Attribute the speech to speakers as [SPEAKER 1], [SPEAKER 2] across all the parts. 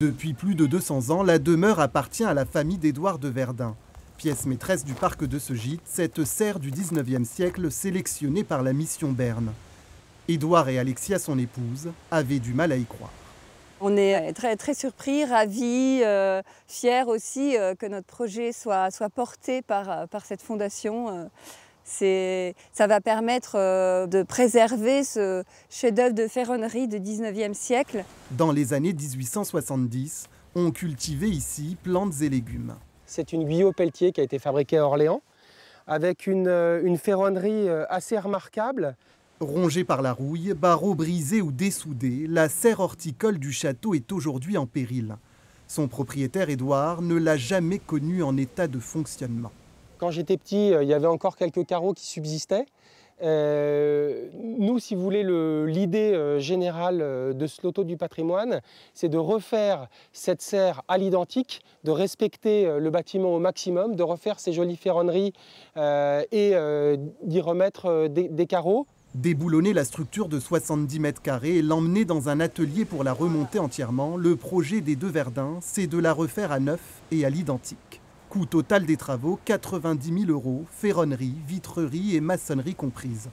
[SPEAKER 1] Depuis plus de 200 ans, la demeure appartient à la famille d'Édouard de Verdun. Pièce maîtresse du parc de ce gîte, cette serre du 19e siècle sélectionnée par la mission Berne. Édouard et Alexia, son épouse, avaient du mal à y croire.
[SPEAKER 2] On est très, surpris, ravis, euh, fiers aussi euh, que notre projet soit, porté euh, par cette fondation. Ça va permettre de préserver ce chef-d'œuvre de ferronnerie du 19e siècle.
[SPEAKER 1] Dans les années 1870, on cultivait ici plantes et légumes.
[SPEAKER 3] C'est une Guyot Pelletier qui a été fabriquée à Orléans avec une, une ferronnerie assez remarquable
[SPEAKER 1] Rongée par la rouille, barreaux brisés ou dessoudés, la serre horticole du château est aujourd'hui en péril. Son propriétaire Édouard ne l'a jamais connue en état de fonctionnement.
[SPEAKER 3] Quand j'étais petit, euh, il y avait encore quelques carreaux qui subsistaient. Euh, nous, si vous voulez, l'idée euh, générale de ce loto du patrimoine, c'est de refaire cette serre à l'identique, de respecter le bâtiment au maximum, de refaire ces jolies ferronneries et d'y remettre des carreaux.
[SPEAKER 1] Déboulonner la structure de 70 mètres carrés et l'emmener dans un atelier pour la remonter entièrement, le projet des deux Verdun, c'est de la refaire à neuf et à l'identique. Coût total des travaux 90 000 euros, ferronnerie, vitrerie et maçonnerie comprises.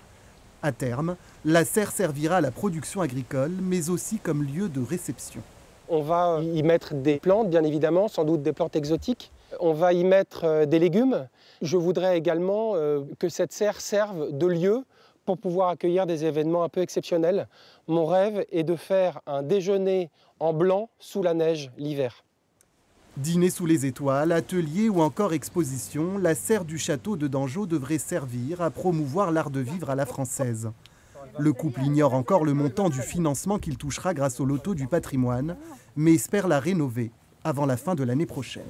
[SPEAKER 1] À terme, la serre servira à la production agricole, mais aussi comme lieu de réception.
[SPEAKER 3] On va y mettre des plantes, bien évidemment, sans doute des plantes exotiques. On va y mettre euh, des légumes. Je voudrais également euh, que cette serre serve de lieu pour pouvoir accueillir des événements un peu exceptionnels. Mon rêve est de faire un déjeuner en blanc sous la neige l'hiver.
[SPEAKER 1] Dîner sous les étoiles, atelier ou encore exposition, la serre du château de Dangeau devrait servir à promouvoir l'art de vivre à la française. Le couple ignore encore le montant du financement qu'il touchera grâce au loto du patrimoine, mais espère la rénover avant la fin de l'année prochaine.